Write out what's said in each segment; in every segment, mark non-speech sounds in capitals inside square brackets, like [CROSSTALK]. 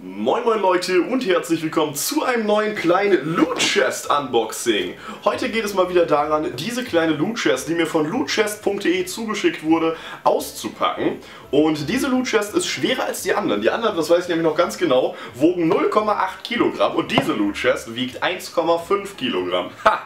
Moin moin Leute und herzlich willkommen zu einem neuen kleinen Loot Chest Unboxing. Heute geht es mal wieder daran, diese kleine Loot Chest, die mir von lootchest.de zugeschickt wurde, auszupacken. Und diese Loot Chest ist schwerer als die anderen. Die anderen, das weiß ich nämlich noch ganz genau, wogen 0,8 Kilogramm und diese Loot Chest wiegt 1,5 Kilogramm. Ha!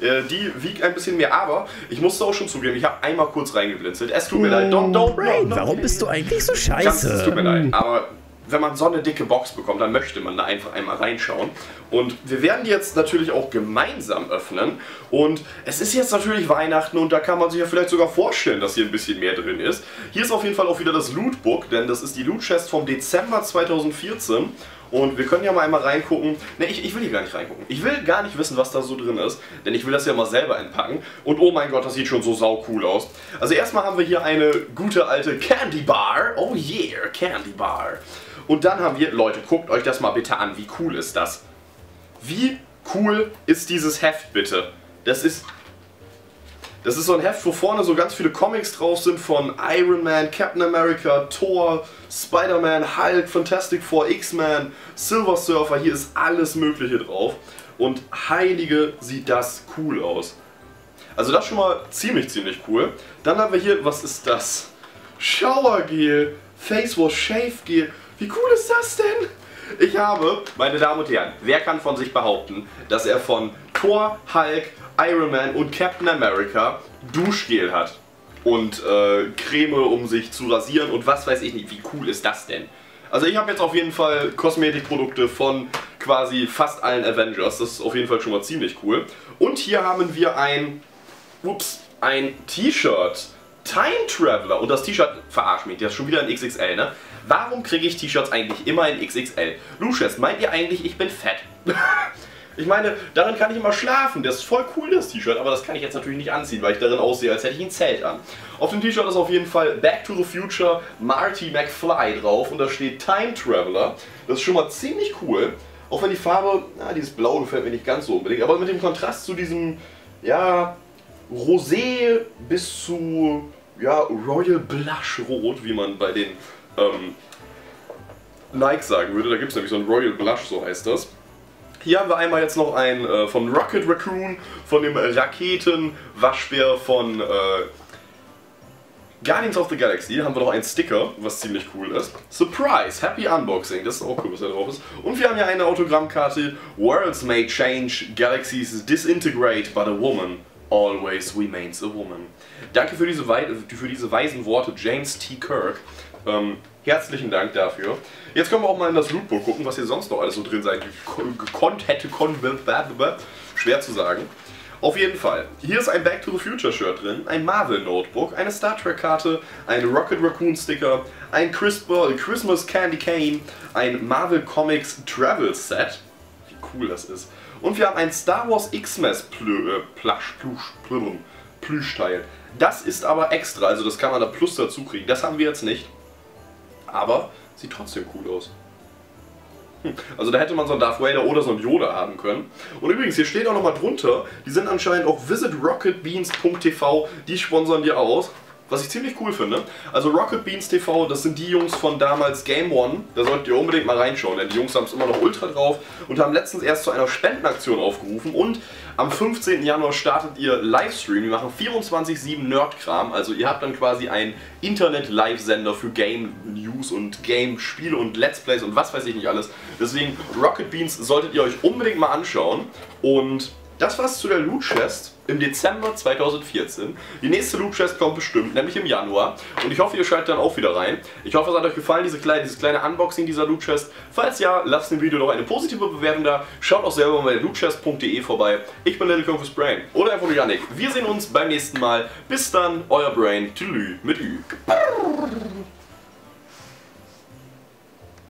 Äh, die wiegt ein bisschen mehr, aber ich musste auch schon zugeben, ich habe einmal kurz reingeblinzelt. Es tut mir leid. Don't, don't, don't, don't, Warum bist du eigentlich so scheiße? Ganz, es tut mir leid, aber wenn man so eine dicke Box bekommt, dann möchte man da einfach einmal reinschauen. Und wir werden die jetzt natürlich auch gemeinsam öffnen. Und es ist jetzt natürlich Weihnachten und da kann man sich ja vielleicht sogar vorstellen, dass hier ein bisschen mehr drin ist. Hier ist auf jeden Fall auch wieder das Lootbook, denn das ist die Loot Chest vom Dezember 2014. Und wir können ja mal einmal reingucken. Ne, ich, ich will hier gar nicht reingucken. Ich will gar nicht wissen, was da so drin ist. Denn ich will das ja mal selber entpacken. Und oh mein Gott, das sieht schon so sau cool aus. Also erstmal haben wir hier eine gute alte Candy Bar. Oh yeah, Candy Bar. Und dann haben wir, Leute, guckt euch das mal bitte an. Wie cool ist das? Wie cool ist dieses Heft bitte? Das ist das ist so ein Heft, wo vorne so ganz viele Comics drauf sind von Iron Man, Captain America, Thor, Spider-Man, Hulk, Fantastic Four, X-Men, Silver Surfer. Hier ist alles Mögliche drauf. Und heilige sieht das cool aus. Also das schon mal ziemlich, ziemlich cool. Dann haben wir hier, was ist das? Showergel, Face Wash, Shave Gel. Wie cool ist das denn? Ich habe, meine Damen und Herren, wer kann von sich behaupten, dass er von Thor, Hulk, Iron Man und Captain America Duschgel hat? Und äh, Creme, um sich zu rasieren und was weiß ich nicht. Wie cool ist das denn? Also ich habe jetzt auf jeden Fall Kosmetikprodukte von quasi fast allen Avengers. Das ist auf jeden Fall schon mal ziemlich cool. Und hier haben wir ein, ups, ein T-Shirt. Time Traveler. Und das T-Shirt, verarsch mich, das ist schon wieder ein XXL, ne? Warum kriege ich T-Shirts eigentlich immer in XXL? Lucius, meint ihr eigentlich, ich bin fett? [LAUGHS] ich meine, darin kann ich immer schlafen. Das ist voll cool, das T-Shirt, aber das kann ich jetzt natürlich nicht anziehen, weil ich darin aussehe, als hätte ich ein Zelt an. Auf dem T-Shirt ist auf jeden Fall Back to the Future Marty McFly drauf und da steht Time Traveler. Das ist schon mal ziemlich cool. Auch wenn die Farbe, na, dieses Blau gefällt mir nicht ganz so unbedingt, aber mit dem Kontrast zu diesem, ja, Rosé bis zu, ja, Royal Blush Rot, wie man bei den ähm, Nike sagen würde. Da gibt es nämlich so ein Royal Blush, so heißt das. Hier haben wir einmal jetzt noch einen äh, von Rocket Raccoon, von dem Raketen-Waschbär von äh, Guardians of the Galaxy. Hier haben wir noch einen Sticker, was ziemlich cool ist. Surprise! Happy Unboxing. Das ist auch cool, was da drauf ist. Und wir haben hier eine Autogrammkarte. Worlds may change, galaxies disintegrate, but a woman always remains a woman. Danke für diese, für diese weisen Worte, James T. Kirk. Ähm, herzlichen Dank dafür. Jetzt können wir auch mal in das Lootbook gucken, was hier sonst noch alles so drin sein gekonnt hätte, schwer zu sagen. Auf jeden Fall. Hier ist ein Back to the Future Shirt drin, ein Marvel Notebook, eine Star Trek Karte, ein Rocket Raccoon Sticker, ein Christmas Candy Cane, ein Marvel Comics Travel Set. Wie cool das ist. Und wir haben ein Star Wars X-Mess Plush, Plush, Plüschteil. Das ist aber extra, also das kann man da plus dazu kriegen. Das haben wir jetzt nicht aber sieht trotzdem cool aus. Hm. Also da hätte man so einen Darth Vader oder so einen Yoda haben können. Und übrigens, hier steht auch nochmal drunter, die sind anscheinend auch visitrocketbeans.tv, die sponsern dir aus. Was ich ziemlich cool finde. Also Rocket Beans TV, das sind die Jungs von damals Game One. Da solltet ihr unbedingt mal reinschauen, denn die Jungs haben es immer noch ultra drauf und haben letztens erst zu einer Spendenaktion aufgerufen und am 15. Januar startet ihr Livestream. Die machen 24-7 Nerdkram. Also ihr habt dann quasi einen Internet-Live-Sender für Game News und Game-Spiele und Let's Plays und was weiß ich nicht alles. Deswegen Rocket Beans solltet ihr euch unbedingt mal anschauen. Und das war's zu der Loot Chest im Dezember 2014. Die nächste Loot Chest kommt bestimmt, nämlich im Januar. Und ich hoffe, ihr schaltet dann auch wieder rein. Ich hoffe, es hat euch gefallen, diese kleine, dieses kleine Unboxing dieser Loot Chest. Falls ja, lasst dem Video doch eine positive Bewertung da. Schaut auch selber mal bei lootchest.de vorbei. Ich bin Little Confus Brain oder einfach nur Yannick. Wir sehen uns beim nächsten Mal. Bis dann, euer Brain. Tschüss mit Ü.